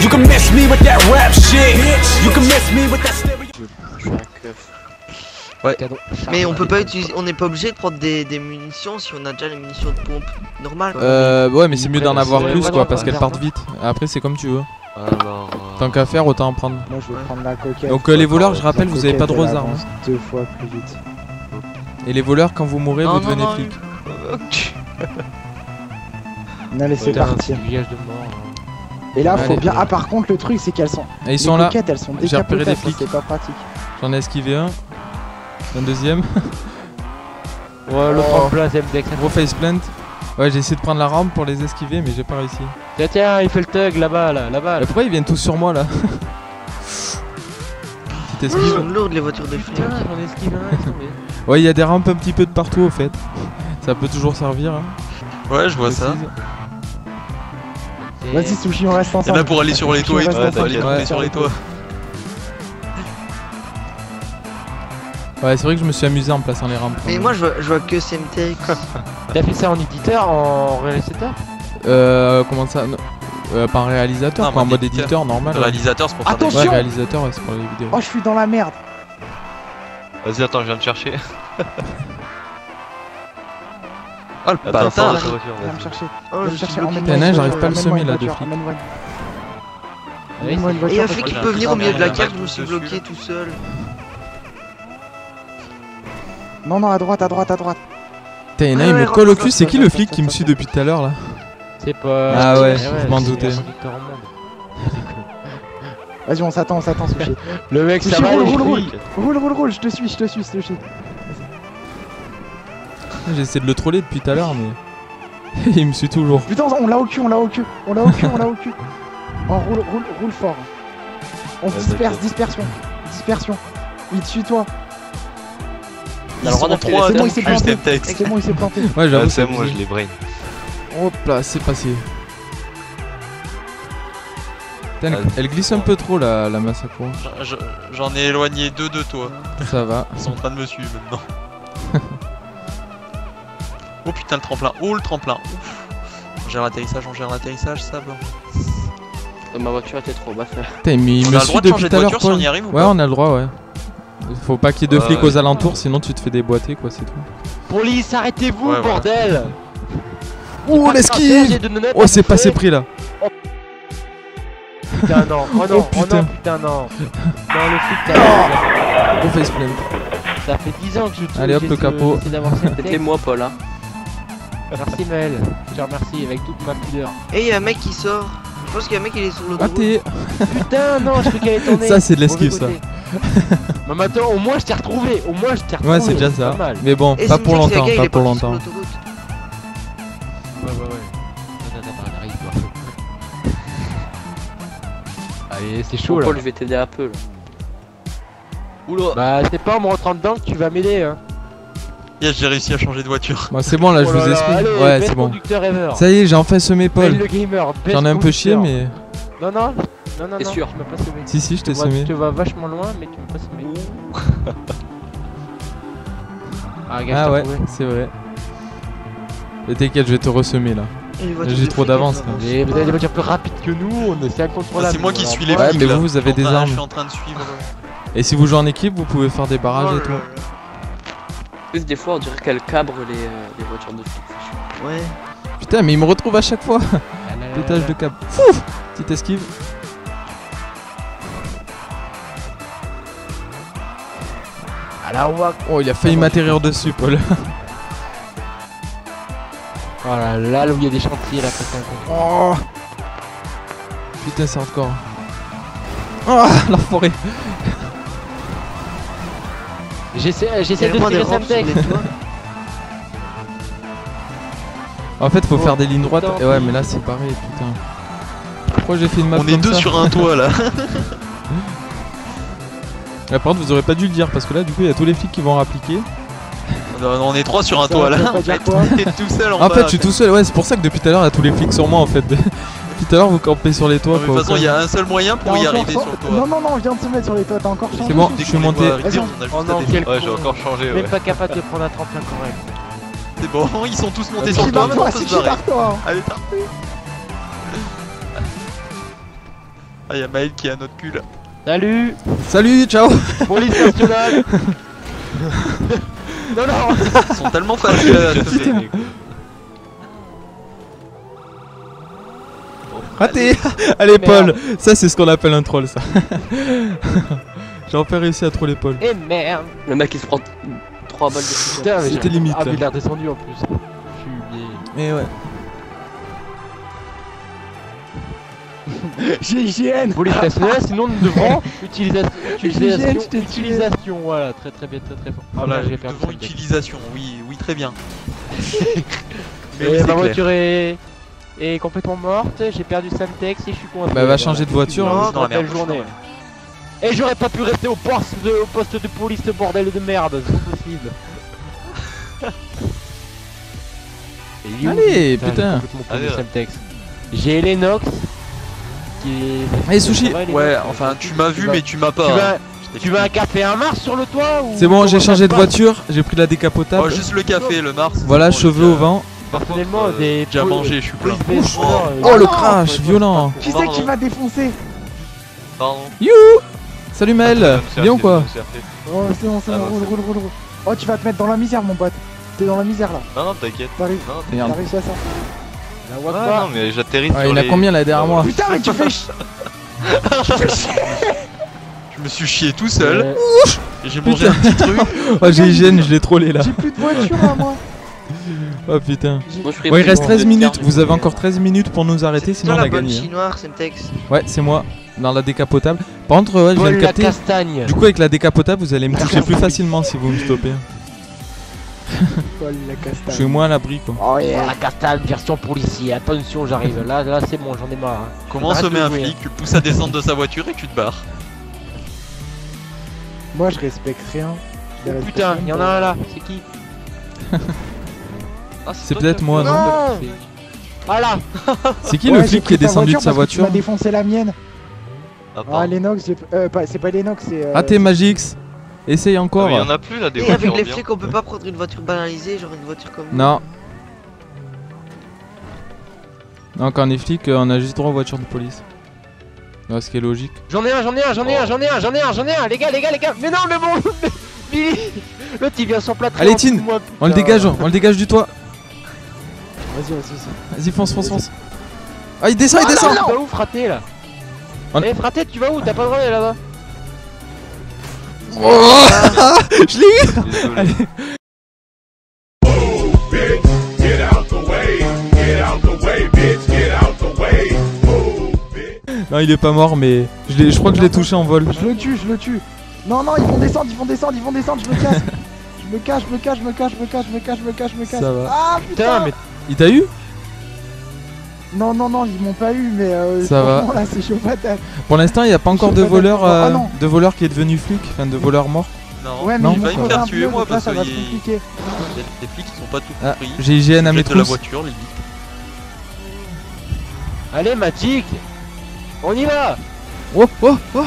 You can miss me with that rap shit. You can miss me with that stereo. Je suis un keuf. Cadeau. Mais on peut pas utiliser, on n'est pas obligé de prendre des, des munitions si on a déjà les munitions de pompe normales. Euh, ouais, mais c'est mieux d'en Après, avoir plus quoi, parce qu'elles partent vite. Après, c'est comme tu veux. Alors. euh, Tant qu'à faire, autant en prendre. Moi je vais Ouais. prendre la coquette. Donc, euh, les voleurs, je rappelle, vous avez pas de rosards. avance Deux fois plus vite. Et les voleurs, quand vous mourrez, Non, vous non, devenez non, flic. Non, laissez Putain, partir. de mort. hein. Et là, faut Allez. bien. Ah, par contre, le truc, c'est qu'elles sont. Et ils les sont là. coquettes, elles sont J'ai repéré des flics. C'est pas pratique. J'en ai esquivé un. Un deuxième. Ouais, le Oh. c'est MDX. Gros faceplant. Ouais, j'ai essayé de prendre la rampe pour les esquiver, mais j'ai pas réussi. Tiens, tiens, il fait le tug là-bas, là, là-bas. Là. pourquoi ils viennent tous sur moi là Petite Ils esquive. sont lourdes les voitures de flics. J'en esquive un, ils. Ouais, il y a des rampes un petit peu de partout au fait. Ça peut toujours servir. Hein. Ouais, je vois ça. Vas-y, Sushi, on reste ensemble. a pour aller sur les toits et tout, Ouais, faut aller sur les toits. Ouais, c'est vrai que je me suis amusé en plaçant les rampes. Mais moi je vois, je vois que CMTX. T'as fait ça en éditeur, en réalisateur? Euh, comment ça? Non. Euh, Pas en réalisateur, Non, quoi, en mode éditeur. éditeur normal. Réalisateur, c'est pour faire des- Ouais, Attention réalisateur, ouais, c'est pour les vidéos. Oh, je suis dans la merde. Vas-y, attends, je viens de chercher. Oh le Attends, bâtard Ah, Viens me chercher. Oh, Viens je me chercher. Emmène-moi j'arrive pas à le semer, là, de une Et un flic qui peut venir au milieu de la carte, je me suis bloqué tout seul. Non, non, à droite, à droite, à droite. Putain, Ah il ouais, me colle au cul. rentre, C'est qui le flic qui me suit depuis tout à l'heure là C'est pas. Ah ouais, Eh je m'en doutais. Vas-y, on s'attend, on s'attend, Sushi. Le mec, ça Sushi, va, roule, roule, roule. Roule, roule, roule, je te suis, je te suis, je te suis. J'essaie de le troller depuis tout à l'heure, mais. il me suit toujours. Putain, on l'a au cul, on l'a au cul, on l'a au cul, on l'a au cul. Oh, roule, roule, roule fort. On se Ouais, disperse, dispersion. Dispersion. Oui, dessus-toi. T'as le droit d'appeler trois, C'est bon, il s'est planté. C'est bon, il s'est planté. Ouais, j'avoue. Ah, c'est moi, je l'ai brain. Hop là, c'est passé. Elle, elle glisse un peu trop la, la Masako. Je- J'en ai éloigné deux de toi. Ça va. Ils sont en train de me suivre maintenant. Oh putain le tremplin. Oh le tremplin. Ouf. On gère l'atterrissage, on gère l'atterrissage, ça va. Ma voiture était trop basse. Putain, mais il On me a le suit droit de depuis changer tout à de l'heure, voiture si on y arrive ou Ouais, pas on a le droit, ouais. Faut pas qu'il y ait de Ouais, flics ouais. aux alentours, sinon tu te fais déboîter, quoi, c'est tout. Police, arrêtez-vous, Ouais, bordel Oh, J'ai l'esquive Oh, c'est bouffer. passé pris là. Putain, non, oh non, Oh, oh, putain. non, putain, non. Non, le flic, t'as- Gros faceplant. ça fait 10 ans que je te Allez, hop, le capot. C'était moi, Paul. Hein. Merci Maël, je te remercie avec toute ma pudeur. Et il y a un mec qui sort. Je pense qu'il y a un mec qui est sur Ah, l'autoroute. t'es. Putain, non, je crois qu'elle est tournée. Ça, c'est de l'esquive, ça. Mais maintenant, au moins je t'ai retrouvé, au moins je t'ai retrouvé. Ouais, c'est déjà ça. Mal. Mais bon, Et pas pour longtemps, pas pour longtemps. Ouais, ouais, ouais. Attends, attends, arrive, toi. Allez, c'est chaud là. Paul, je vais t'aider un peu. Là. Oula. Bah, c'est pas en me rentrant dedans que tu vas m'aider, hein. Yes, j'ai réussi à changer de voiture. Bon, c'est bon, là, je Oh vous là là, explique. allez, Ouais, c'est bon. Ça y est, j'ai enfin semé Paul. J'en ai un peu chié, mais. Non, non, non, non, T'es non, sûr tu m'as pas semé. Si, si, je t'ai semé. Tu te vas vachement loin, mais tu m'as pas semé. ah, regarde, Ah ouais, c'est vrai. Mais t'inquiète, je vais te ressemer là. Et J'ai trop d'avance, avancent Mais vous avez des voitures plus rapides que nous, on est c'est incontrôlable. C'est moi qui Voilà. suis les Ouais, mais là. vous, vous avez des armes. Je suis en train de suivre. Et si vous jouez en équipe, vous pouvez faire des barrages Oh et là tout. Plus, des fois, on dirait qu'elle cabre les, euh, les voitures de flics. Ouais. Putain, mais il me retrouve à chaque fois. Pétage de câble. Fouf Petite esquive. Ah. Oh, il a failli m'atterrir dessus, Paul. Oh là là, là où il y a des chantiers là. Oh Putain, c'est. Ah, l'enfoiré. J'essaie Il y j'essaie a de tirer Semtex. En fait, faut Oh, faire des lignes droites. Et ouais, mais là, c'est pareil, putain. Pourquoi j'ai fait une map On est comme deux ça sur un toit là. Là, par contre, vous aurez pas dû le dire parce que là, du coup, il y a tous les flics qui vont. Non, non, on est trois sur un Ça toit là. quoi T'es tout seul en En bas. fait, je suis tout seul. Ouais, c'est pour ça que depuis tout à l'heure, il y a tous les flics sur moi en fait. Depuis tout à l'heure, vous campez sur les toits. Non, mais De toute façon, il y a un seul moyen pour y arriver sur le toit. Non, non, non, on vient de se mettre sur les toits, t'as encore changé. C'est bon, je suis monté. a Oh Ouais, j'ai encore changé. Même pas capable de prendre un tremplin correct. C'est bon, ils sont tous montés C'est sur le toit, on peut c'est se barrer. Allez, t'as Ah, y'a Maël qui est à notre cul là. Salut Salut, ciao Police nationale Non, non Ils sont tellement fâchés là. Je Raté Allez, Paul Ça, c'est ce qu'on appelle un troll, ça. J'ai enfin réussi à troller Paul. Et merde Le mec il se prend 3 balles de. Putain, mais C'était limite, Ah, mais il est redescendu en plus. Fumier. Mais ouais. GIGN Police nationale, sinon nous devrons utilisation, utilisation, utilisation, voilà, très très bien, très très fort. Ah Voilà, là, j'ai perdu utilisation, oui, oui, très bien. Mais clair. voiture est... est complètement morte, j'ai perdu Samtex et je suis coincé. Bah, va changer de voiture. Suis dans la journée. Et j'aurais pas pu rester au poste de, au poste de police, ce bordel de merde, c'est pas possible. Et Allez, lui putain. j'ai Lennox qui est... Allez, Sushi. Ouais, enfin, tu m'as vu, mais tu m'as pas. hein. tu veux un café un Mars sur le toit ou C'est bon, j'ai changé de voiture, j'ai pris la décapotable. Oh, juste le café, le Mars. Voilà, bon, cheveux au vent. Personnellement, contre, euh, des J'ai à manger, je suis plein. euh, Oh, le crash, violent. Qui c'est qui m'a défoncé Pardon. Salut Maël, bien ou quoi Oh, c'est bon, c'est Ah bon, roule, c'est roule, roule, roule. Oh, tu vas te mettre dans la misère, mon pote. T'es dans la misère là. Non, non, t'inquiète. T'arrives, t'as réussi à ça. La Ah, non, mais j'atterris Ah, sur il y en a les- combien là derrière moi Putain, mais tu fais ch... Je me suis chié tout seul. Euh, et J'ai mangé un petit truc. Oh, j'ai hygiène, je l'ai trollé là. J'ai plus de voiture là, moi. Oh putain. Moi, je ferai Bon, il reste de 13 quart minutes, vous avez encore 13 minutes pour nous arrêter, C'est sinon on a gagné. hein. Semtex. Ouais, c'est moi, dans la décapotable. Par contre, ouais, je viens de la capter. castagne. Du coup, avec la décapotable, vous allez me toucher plus facilement si vous me stoppez. Je suis moins à l'abri quoi. Oh yeah. La castagne version policier. Attention, j'arrive. Là, là, c'est bon, j'en ai marre. hein. Comment sommer de un flic Tu le pousses à descendre de sa voiture et tu te barres. Moi, je respecte rien. Oh, respecte putain, il y en a un là. C'est qui? Ah, C'est peut-être moi, non Non Ah là C'est qui Ouais, le flic qui est descendu de sa voiture Tu m'as défoncé la mienne. Ah, Ah. Lennox, euh, pas- c'est pas Lennox, c'est. euh, Raté Magix Essaye Ah, encore. mais il y en a plus là, des Et voitures avec les flics, on peut pas prendre une voiture banalisée, genre une voiture comme. Non. Non, quand on est flic, euh, on a juste droit aux voitures de police. Ce qui est logique. J'en ai un, j'en ai un, j'en ai un, j'en ai un, j'en ai un, j'en ai un, les gars, les gars, les gars. Mais non, mais bon, Billy L'autre il vient s'emplâtrer. Allez, en dessous de Tin, moi, On le dégage, on le dégage du toit. Vas-y, vas-y, vas-y. Vas-y, fonce, fonce, fonce. Ah, il descend, il descend Tu vas où, fraté là On- Eh, fraté, tu vas où? T'as pas le droit d'aller là-bas Oh Je l'ai eu. Non, il est pas mort, mais je, je crois que je l'ai touché en vol. Je le tue, je le tue. Non, non, ils vont descendre, ils vont descendre, ils vont descendre, je me casse. je me cache, je me cache, je me cache, je me cache, je me cache, je me cache, je me cache. Ça va. Ah Putain, putain mais Il t'a eu Non, non, non, ils m'ont pas eu, mais euh, Ça va. là, chaud. Pour l'instant, il n'y a pas encore de voleur, d'accord. Ah euh, de voleur qui est devenu flic, enfin de voleur mort. Non, Ouais, mais Non. il va me faire tuer moi parce ça que va se il- compliquer. les, les flics ils sont pas tout Ah, compris. j'ai IGN à mes jettent de la voiture limite. allez, Matic On y va Oh, oh, oh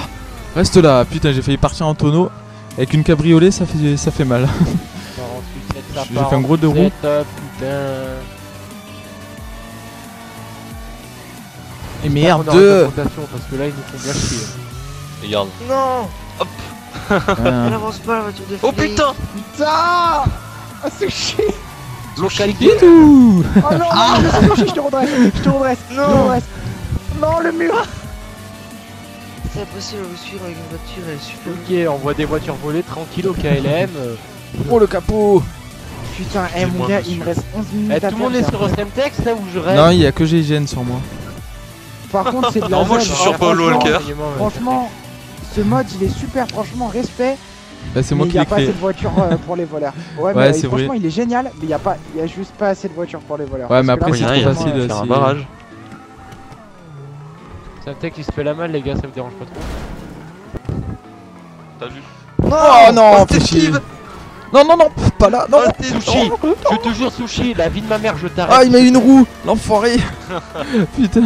Reste là, putain, j'ai failli partir en tonneau. Avec une cabriolet, ça fait, ça fait mal. J'ai fait un gros deux roues. Putain. Et On merde augmentation, Parce que là, ils nous font bien chier. Regarde. Non Ah. Elle avance pas la voiture de Oh putain Putain Ah, sushi Localité Tout Oh non, non, je je te redresse, je te redresse, je te Non. redresse. Non, le mur C'est impossible de vous suivre avec une voiture, elle est super. Ok, on voit des voitures voler tranquille au KLM. euh. Oh le capot Putain, eh mon gars, il me reste 11 minutes Eh, à tout le monde est sur Semtex là où je rêve Non, il y a que GIGN sur moi. Par contre, c'est de la Non, moi, je suis sur Ah, Paul franchement, Walker. Franchement, ce mode, il est super, franchement, respect. Bah, c'est moi mais qui il n'y a pas assez de voitures euh, pour les voleurs. Ouais, Ouais, mais c'est franchement, vrai. il est génial, mais il n'y a, pas- il y a juste pas assez de voitures pour les voleurs. Ouais, mais après, c'est trop facile. euh, Faire un barrage. Semtex il se fait la malle les gars, ça me dérange pas trop. T'as vu Oh non, fais t'es chier. Steve Non, non, non, pas là, non Oh, t'es Sushi Je te jure Sushi, la vie de ma mère je t'arrête Ah, il met une roue, l'enfoiré Putain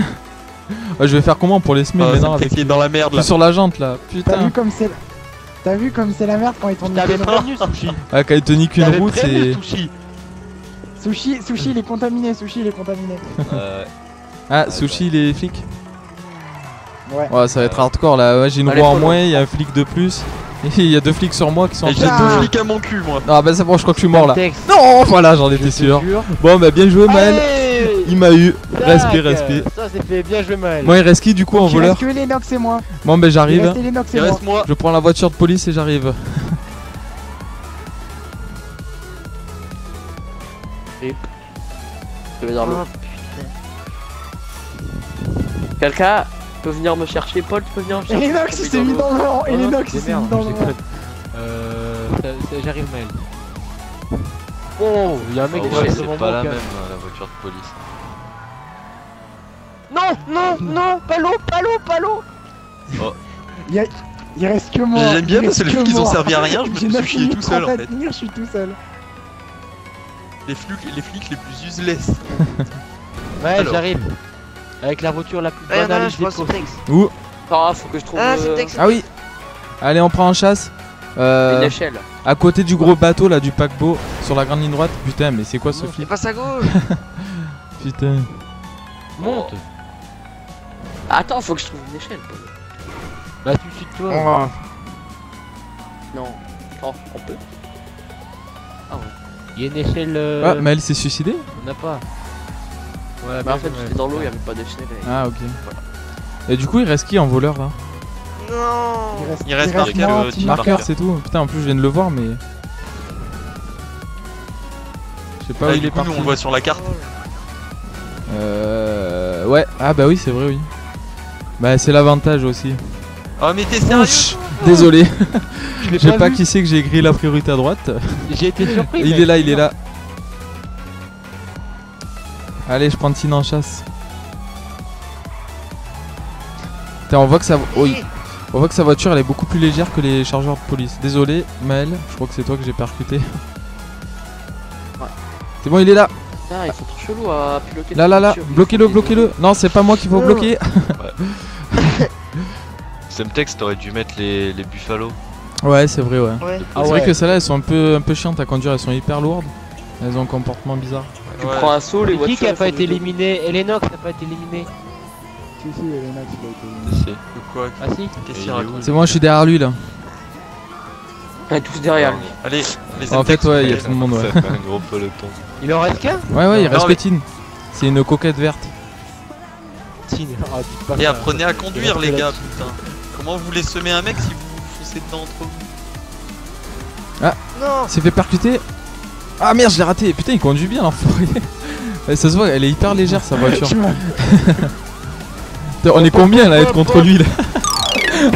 Ouais, Je vais faire comment pour les semer Ah, maintenant fait avec... est dans la merde Je là. suis sur la jante là, T'as putain vu comme c'est. T'as vu comme c'est la merde quand ils t'ont t'avais une Sushi Ah, quand il te nique Je une prévenu c'est... Sushi Sushi, sushi, il est contaminé, sushi, il est contaminé. Euh, Ah, Sushi, les flics Ouais. Ouais, ça va être hardcore là. Ouais, j'ai une Allez, roue en moins, il y a un flic de plus. Et il y a deux flics sur moi qui sont en Et j'ai deux de. flics à mon cul, moi. Ah bah c'est bon, je crois que je suis mort là. Non, voilà, j'en je étais sûr. Bon, bah bien joué, Maël. Il m'a eu. Tac, Respire, respire. Ça c'est fait, bien joué Maël. Moi, il reste qui du coup en Il voleur reste que Lennox et moi. Bon, ben Il j'arrive. reste Lennox et Il moi. reste moi. Je prends la voiture de police et j'arrive. Je vais dans l'eau. Oh, Quelqu'un peut venir me chercher Paul, tu peux venir me Et chercher Lennox il s'est mis dans le rang. Et Oh Lennox il des s'est mis dans le cru. Euh. ça- ça- J'arrive Maël. Oh, il y a un mec qui ouais, c'est pas la même euh, la voiture de police. Non, non, non, pas l'eau, pas l'eau, pas l'eau Il reste que moi. J'aime bien parce que les flics ils ont servi à rien, je me suis chié tout seul en fait. tenir, Je suis tout seul. Les flics, les flics les plus useless. Ouais, j'arrive. Avec la voiture la plus Ah, banale je courses. Tex. Où Ah, faut que je trouve Ah, euh. Ah oui Allez, on prend en chasse. Une Euh, échelle. à côté du gros bateau là, du paquebot, sur la grande ligne droite. Putain, mais c'est quoi ce Il flic passe à gauche. Putain. Monte Attends, faut que je trouve une échelle. Paul. Bah, suicide-toi Oh. Non. Oh, on peut. Il y a une échelle. Ah, Euh... Maël s'est suicidé On n'a pas. Ouais, Bah, en fait, j'étais dans l'eau, il y avait pas d'échelle. et- Ah, ok. Et du coup, il reste qui en voleur là? Non. Il reste le Tim. Marqueur. Marqueur, c'est tout. Putain, en plus, je viens de le voir, mais. Je sais pas Là, où il est coup, nous parti. on le voit sur la carte. Euh. Ouais, ah bah oui, c'est vrai, oui. Bah, c'est l'avantage aussi. Oh, mais t'es sérieux Ouch, Désolé, Je sais pas qui c'est que j'ai grillé la priorité à droite. J'ai été surpris. il est là, il est là. Allez, je prends Tina en chasse. Putain, on voit que ça. Oh, il- On voit que sa voiture elle est beaucoup plus légère que les chargeurs de police. Désolé, Maël, je crois que c'est toi que j'ai percuté. C'est bon, il est là. Putain, ils sont trop chelous à piloter. Là, là, là. Bloquez-le, bloquez-le. Non, c'est pas moi qu'il faut Oh. bloquer. Semtex, t'aurais dû mettre les, les buffalos. Ouais, c'est vrai, ouais. Ouais. Ah c'est vrai ouais. que celles-là elles sont un peu, un peu chiantes à conduire, elles sont hyper lourdes. Elles ont un comportement bizarre. Tu Ouais. prends un saut, les C'est voitures. qui qui a pas été éliminé Elenox n'a pas été éliminé. Si, si, a été. C'est- De quoi Ah si Qu'est-ce qu'il il est raconte C'est bon, je suis derrière lui là. Ouais, tous derrière lui. Allez, les En fait, ouais, il y a tout le monde, ouais. Ça fait un gros peloton. Il en reste qu'un Ouais, ouais, il reste mais- Pétine. C'est une coquette verte. Tine. Ah, dites pas Et apprenez à conduire, les gars, putain. Comment vous voulez semer un mec si vous foncez dedans entre vous Non. s'est fait percuter. Ah merde, je l'ai raté. Putain, il conduit bien l'enfoiré. Ouais, ça se voit, elle est hyper légère sa voiture. On est combien là à être contre lui là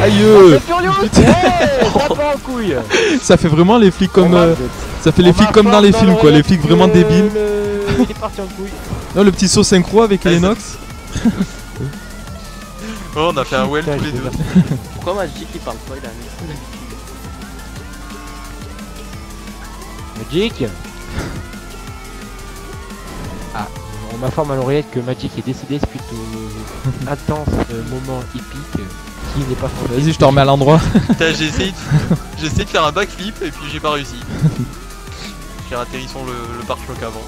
Aïe euh, Ça fait vraiment les flics comme. Euh, Ça fait les flics comme dans les films quoi, les flics vraiment le- débiles. le- Il est parti en couille. Non, le petit saut synchro avec Elenox. Oh, on a fait un well tous les je deux. Pourquoi Magic il parle pas Il a mis Magic on m'informe à l'oreillette que Magic est décédé suite au intense euh, moment épique qui n'est pas fondé. Vas-y, je te remets à l'endroit. J'ai essayé, de... essayé de faire un backflip et puis j'ai pas réussi. J'ai atterri sur le, le pare-choc avant.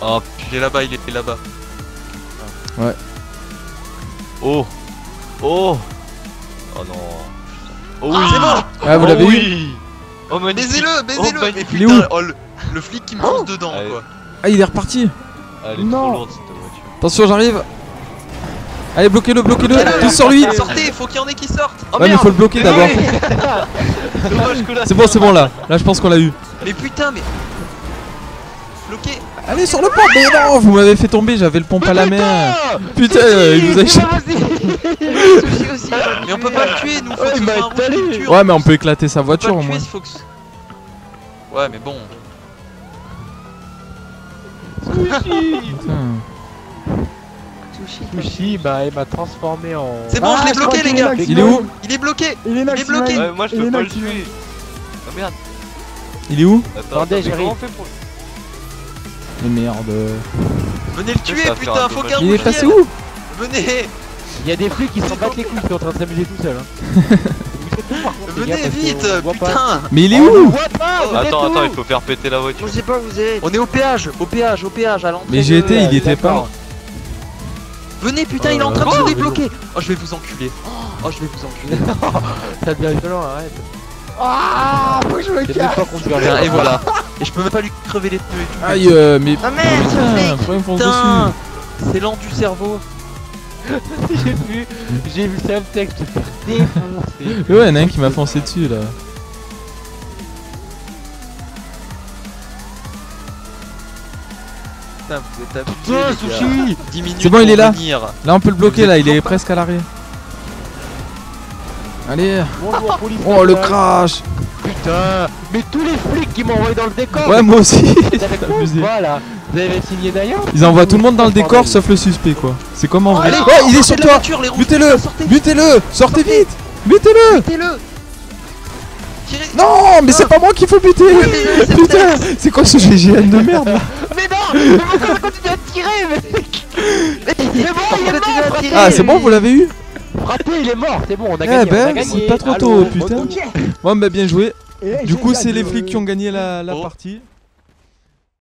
Oh, Il est là-bas, il est là-bas. oh Oh Oh non Oh oui c'est bon Ah, vous Oh l'avez eu oui Oh magnifique Baisez-le, baisez-le Oh, Mais putain, où oh, le, le flic qui me fonce dedans, Allez. quoi. Ah, il est reparti. Ah, Elle est Non. trop lourde cette voiture. Attention, j'arrive. Allez, bloquez-le, bloquez-le. Tous sur lui. Sortez, faut qu'il y en ait qui sortent Oh Ouais, mais faut le bloquer d'abord. C'est bon, c'est bon là. Là, je pense qu'on l'a eu. Mais putain, mais... Bloqué Allez sur le pont Mais non, vous m'avez fait tomber, j'avais le pompe à la main Putain, il nous a échappé. Mais on peut pas le tuer, nous, faut Ouais, mais on peut éclater sa voiture au moins. Ouais, mais bon... Sushi bah, il m'a transformé en. C'est bon, je l'ai Ah, bloqué, les gars Il est où Il est bloqué Il est Il est bloqué. Ouais, moi je peux pas le Nox, il est tuer Oh merde Il est où Attends, Attendez, j'arrive. Mais merde Venez le tuer, putain, un faut qu'un Il est passé où Venez Il y a des flics qui s'en battent les couilles qui sont en train de s'amuser tout seuls. Hein. Venez vite, putain Mais il est où Attends, attends, il faut faire péter la voiture. Je sais pas où vous êtes. On est au péage, au péage, au péage, à l'entrée Mais j'y de- étais, il y était pas Venez, putain, il est en Euh, train de se oh, débloquer. Oh, je vais vous enculer. Oh, je vais vous enculer. Ça devient violent, arrête. Ah, faut que je me casse. Bien, et voilà. Et je peux même pas lui crever les pneus et tout. Aïe, euh, mais. Ah merde, Putain, c'est lent du cerveau. J'ai vu, j'ai vu ça texte se faire défoncer. Ouais, y'en a un qui m'a foncé dessus là. Putain, vous êtes abusés, Putain, les gars. sushi 10 minutes C'est bon, il est là. venir. Là, on peut le bloquer là, il est presque à l'arrêt. Allez. Bonjour, police Oh, le crash Putain, mais tous les flics qui m'ont envoyé dans le décor Ouais, moi aussi. Quoi, abusé. Voilà, vous avez signé d'ailleurs Ils envoient tout le monde dans le décor sauf le suspect quoi. C'est comment en vrai Allez, Oh, il est sur toi Butez-le sortez. Butez-le Sortez vite Butez-le Non, mais c'est pas moi qu'il faut buter Putain, c'est quoi ce GGN de merde là Mais non Mais pourquoi continue à tirer Mais c'est bon, il est mort. Ah, c'est bon, vous l'avez eu Fraté, il est mort, c'est bon, on a Eh gagné, a ben, c'est pas trop Allô, tôt, putain. Bon, bah bien joué. Et Du coup, c'est les le- flics qui ont gagné la, la Oh. partie.